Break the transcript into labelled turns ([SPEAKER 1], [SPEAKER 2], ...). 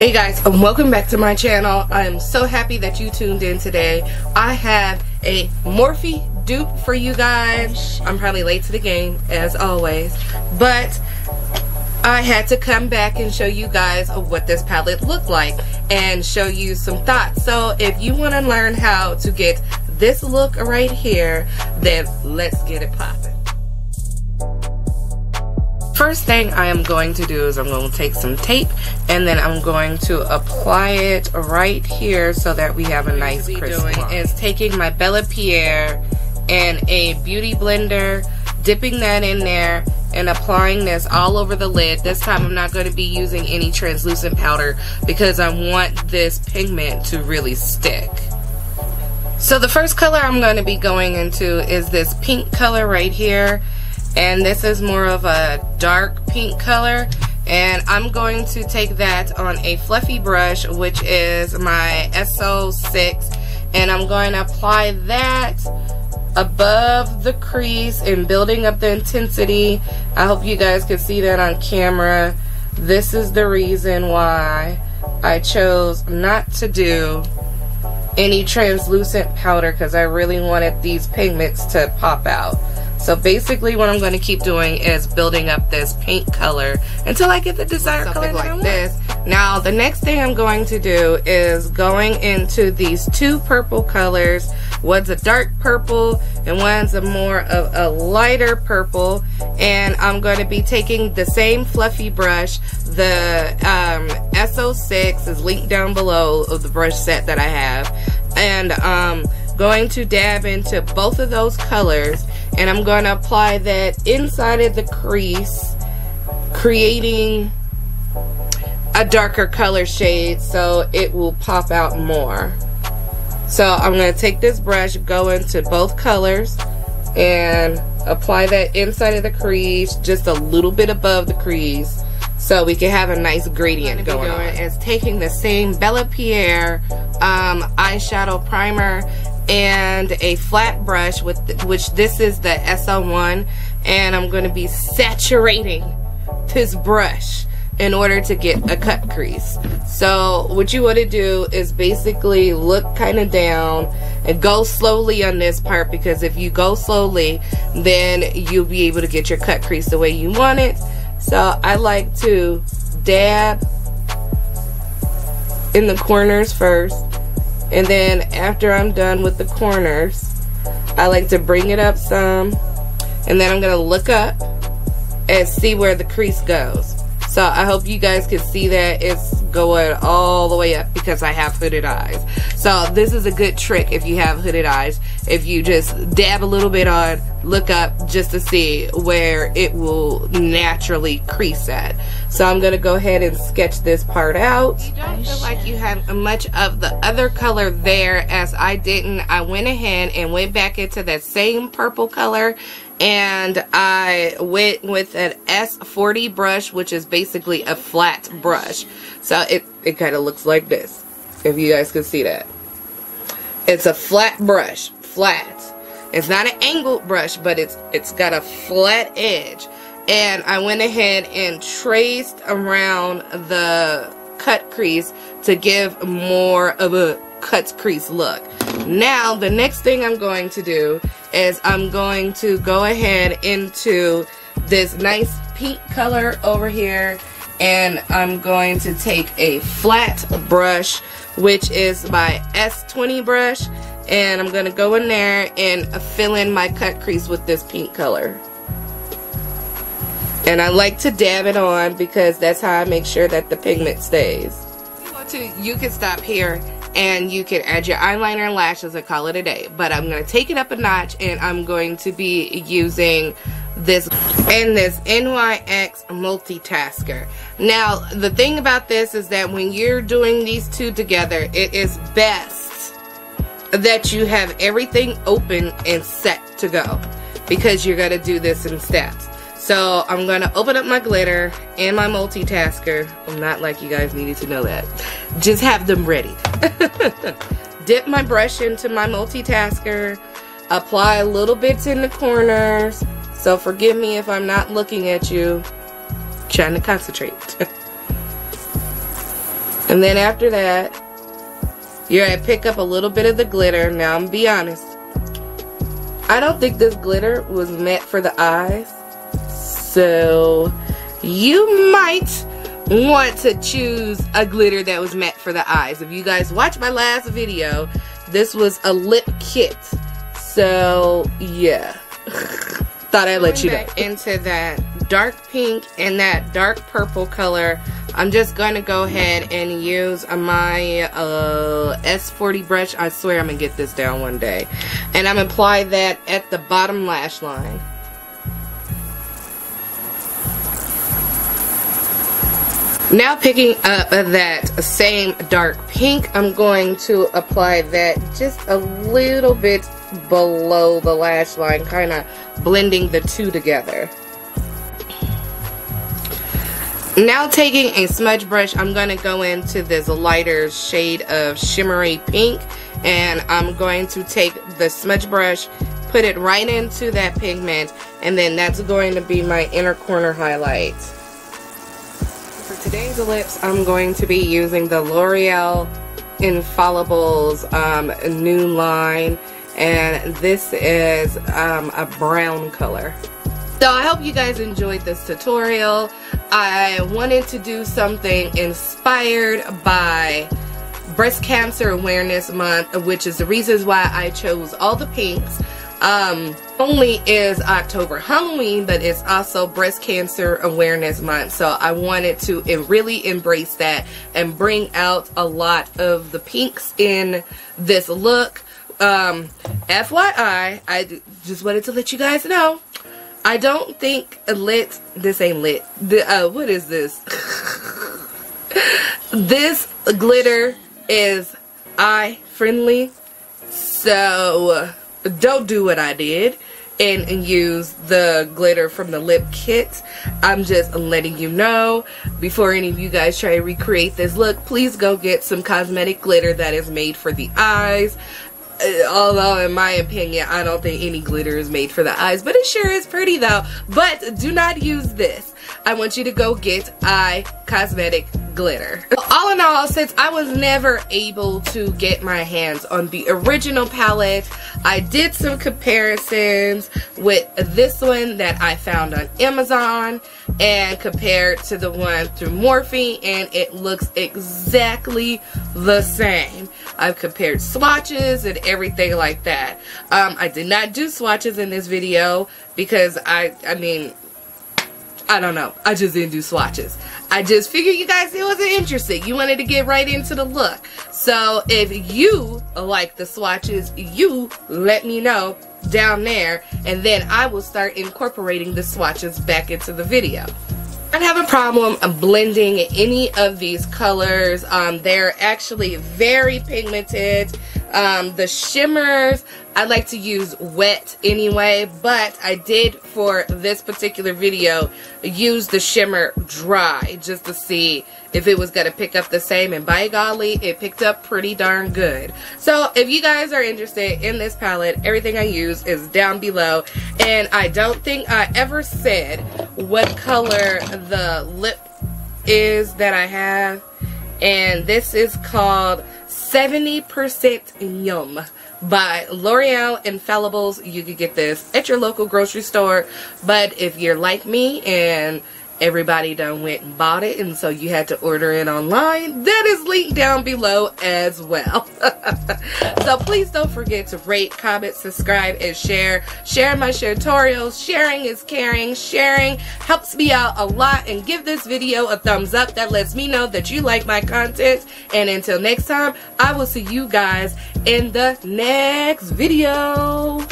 [SPEAKER 1] Hey guys, and welcome back to my channel. I am so happy that you tuned in today. I have a Morphe dupe for you guys. I'm probably late to the game, as always. But I had to come back and show you guys what this palette looked like and show you some thoughts. So if you want to learn how to get this look right here, then let's get it popping. First thing I am going to do is I'm going to take some tape and then I'm going to apply it right here so that we have a nice crisp doing is taking my Bella Pierre and a beauty blender, dipping that in there and applying this all over the lid. This time I'm not going to be using any translucent powder because I want this pigment to really stick. So the first color I'm going to be going into is this pink color right here and this is more of a dark pink color. And I'm going to take that on a fluffy brush which is my SO6 and I'm going to apply that above the crease and building up the intensity. I hope you guys can see that on camera. This is the reason why I chose not to do any translucent powder because I really wanted these pigments to pop out so basically what I'm going to keep doing is building up this paint color until I get the desired Something color like this. Now the next thing I'm going to do is going into these two purple colors. One's a dark purple and one's a more of a lighter purple. And I'm going to be taking the same fluffy brush. The um, SO6 is linked down below of the brush set that I have. And um, going to dab into both of those colors and I'm going to apply that inside of the crease creating a darker color shade so it will pop out more so I'm going to take this brush go into both colors and apply that inside of the crease just a little bit above the crease so we can have a nice gradient going on. Is taking the same Bella Pierre um, eyeshadow primer and a flat brush with which this is the SO1 and I'm going to be saturating this brush in order to get a cut crease. So what you want to do is basically look kind of down and go slowly on this part because if you go slowly then you'll be able to get your cut crease the way you want it. So I like to dab in the corners first and then after I'm done with the corners, I like to bring it up some. And then I'm going to look up and see where the crease goes. So I hope you guys can see that it's going all the way up because I have hooded eyes. So this is a good trick if you have hooded eyes. If you just dab a little bit on, look up just to see where it will naturally crease at. So I'm going to go ahead and sketch this part out. You don't feel like you have much of the other color there as I didn't. I went ahead and went back into that same purple color and I went with an S40 brush which is basically a flat brush. So it, it kind of looks like this if you guys can see that. It's a flat brush flat. It's not an angled brush but it's it's got a flat edge. And I went ahead and traced around the cut crease to give more of a cut crease look. Now the next thing I'm going to do is I'm going to go ahead into this nice pink color over here and I'm going to take a flat brush which is my S20 brush and I'm going to go in there and fill in my cut crease with this pink color. And I like to dab it on because that's how I make sure that the pigment stays. You can stop here and you can add your eyeliner and lashes and call it a day. But I'm going to take it up a notch and I'm going to be using this and this NYX multitasker. Now, the thing about this is that when you're doing these two together, it is best that you have everything open and set to go because you're going to do this in steps. So I'm going to open up my glitter and my multitasker. I'm not like you guys needed to know that. Just have them ready. Dip my brush into my multitasker. Apply a little bits in the corners. So forgive me if I'm not looking at you. Trying to concentrate. And then after that, you're going to pick up a little bit of the glitter. Now, I'm be honest. I don't think this glitter was meant for the eyes. So, you might want to choose a glitter that was meant for the eyes. If you guys watched my last video, this was a lip kit. So, yeah. Thought I'd let you know. Into that dark pink and that dark purple color, I'm just going to go ahead and use my uh, S40 brush. I swear I'm going to get this down one day. And I'm apply that at the bottom lash line. Now picking up that same dark pink, I'm going to apply that just a little bit below the lash line, kind of blending the two together. Now taking a smudge brush, I'm going to go into this lighter shade of shimmery pink and I'm going to take the smudge brush, put it right into that pigment and then that's going to be my inner corner highlight. Today's lips, I'm going to be using the L'Oreal Infallibles um, new line and this is um, a brown color. So I hope you guys enjoyed this tutorial. I wanted to do something inspired by Breast Cancer Awareness Month, which is the reasons why I chose all the pinks um, only is October Halloween, but it's also Breast Cancer Awareness Month. So I wanted to really embrace that and bring out a lot of the pinks in this look. Um, FYI, I just wanted to let you guys know. I don't think lit, this ain't lit. The, uh, what is this? this glitter is eye friendly. So don't do what I did and, use the glitter from the lip kit. I'm just letting you know before any of you guys try to recreate this look, please go get some cosmetic glitter that is made for the eyes. Uh, although in my opinion I don't think any glitter is made for the eyes but it sure is pretty though but do not use this I want you to go get eye cosmetic glitter all in all since I was never able to get my hands on the original palette I did some comparisons with this one that I found on Amazon and compared to the one through Morphe and it looks exactly the same I've compared swatches and everything like that. Um, I did not do swatches in this video because I, I mean, I don't know. I just didn't do swatches. I just figured you guys it wasn't interesting. You wanted to get right into the look. So if you like the swatches, you let me know down there and then I will start incorporating the swatches back into the video. I have a problem blending any of these colors. Um, they're actually very pigmented. Um, the shimmers, I like to use wet anyway, but I did for this particular video use the shimmer dry just to see if it was going to pick up the same and by golly it picked up pretty darn good. So if you guys are interested in this palette everything I use is down below and I don't think I ever said what color the lip is that I have and this is called 70% Yum by L'Oreal Infallibles. You could get this at your local grocery store. But if you're like me and everybody done went and bought it and so you had to order it online that is linked down below as well so please don't forget to rate comment subscribe and share. Share my tutorials sharing is caring. Sharing helps me out a lot and give this video a thumbs up. That lets me know that you like my content. And until next time I will see you guys in the next video